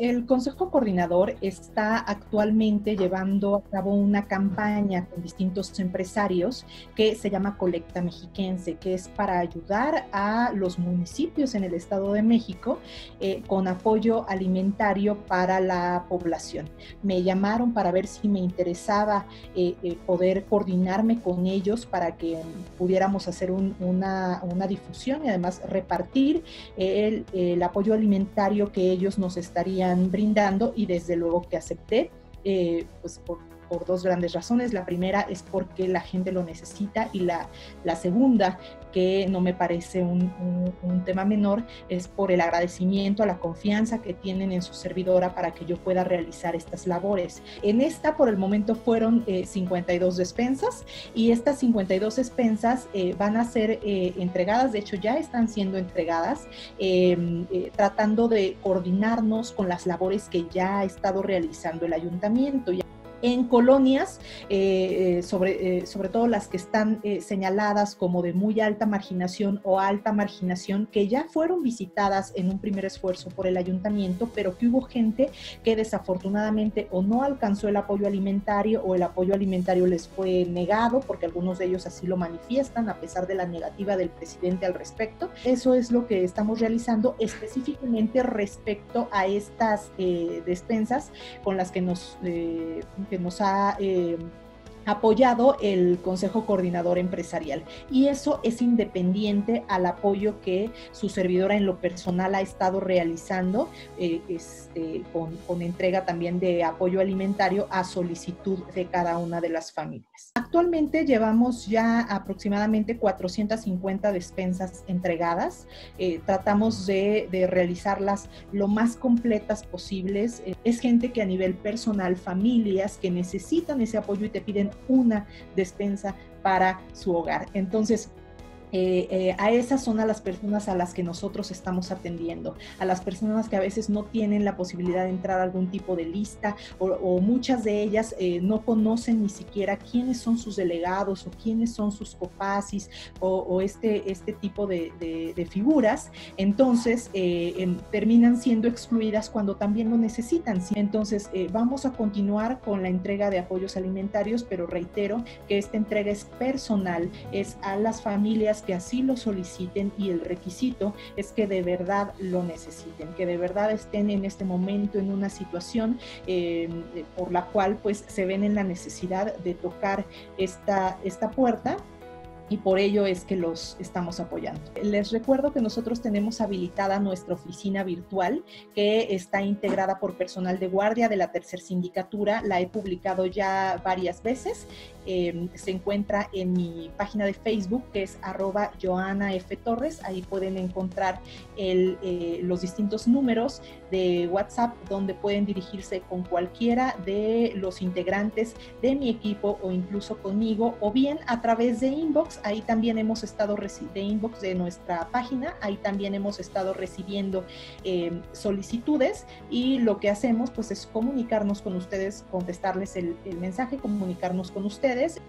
El Consejo Coordinador está actualmente llevando a cabo una campaña con distintos empresarios que se llama Colecta Mexiquense, que es para ayudar a los municipios en el Estado de México eh, con apoyo alimentario para la población. Me llamaron para ver si me interesaba eh, eh, poder coordinarme con ellos para que pudiéramos hacer una, una, difusión y además repartir el, el apoyo alimentario que ellos nos estarían brindando y desde luego que acepté, eh, pues por por dos grandes razones. La primera es porque la gente lo necesita y la, la segunda, que no me parece un, un, tema menor, es por el agradecimiento a la confianza que tienen en su servidora para que yo pueda realizar estas labores. En esta, por el momento, fueron 52 eh, despensas y estas 52 despensas eh, van a ser eh, entregadas, de hecho ya están siendo entregadas, em, tratando de coordinarnos con las labores que ya ha estado realizando el ayuntamiento en colonias, eh, eh, sobre, eh, sobre todo las que están señaladas como de muy alta marginación o alta marginación, que ya fueron visitadas en un primer esfuerzo por el ayuntamiento, pero que hubo gente que desafortunadamente o no alcanzó el apoyo alimentario o el apoyo alimentario les fue negado, porque algunos de ellos así lo manifiestan a pesar de la negativa del presidente al respecto. Eso es lo que estamos realizando específicamente respecto a estas despensas con las que nos que nos ha eh, apoyado el Consejo Coordinador Empresarial. Y eso es independiente al apoyo que su servidora en lo personal ha estado realizando eh, este, con, con, entrega también de apoyo alimentario a solicitud de cada una de las familias. Actualmente llevamos ya aproximadamente 450 despensas entregadas. Eh, tratamos de, de, realizarlas lo más completas posibles. Eh, es gente que a nivel personal, familias que necesitan ese apoyo y te piden una despensa para su hogar. Entonces, eh, eh, a esas son a las personas a las que nosotros estamos atendiendo, a las personas que a veces no tienen la posibilidad de entrar a algún tipo de lista o, muchas de ellas eh, no conocen ni siquiera quiénes son sus delegados o quiénes son sus copasis o, este, este tipo de, figuras, entonces terminan siendo excluidas cuando también lo necesitan. Entonces vamos a continuar con la entrega de apoyos alimentarios, pero reitero que esta entrega es personal, es a las familias que así lo soliciten y el requisito es que de verdad lo necesiten, que de verdad estén en este momento en una situación em, por la cual pues se ven en la necesidad de tocar esta, esta puerta y por ello es que los estamos apoyando. Les recuerdo que nosotros tenemos habilitada nuestra oficina virtual que está integrada por personal de guardia de la tercera sindicatura. La he publicado ya varias veces Em, se encuentra en mi página de Facebook, que es arroba Joana. Torres. Ahí pueden encontrar eh, los distintos números de WhatsApp donde pueden dirigirse con cualquiera de los integrantes de mi equipo o incluso conmigo, o bien a través de inbox. Ahí también hemos estado de inbox de nuestra página. Ahí también hemos estado recibiendo em, solicitudes y lo que hacemos pues es comunicarnos con ustedes, contestarles el mensaje, comunicarnos con ustedes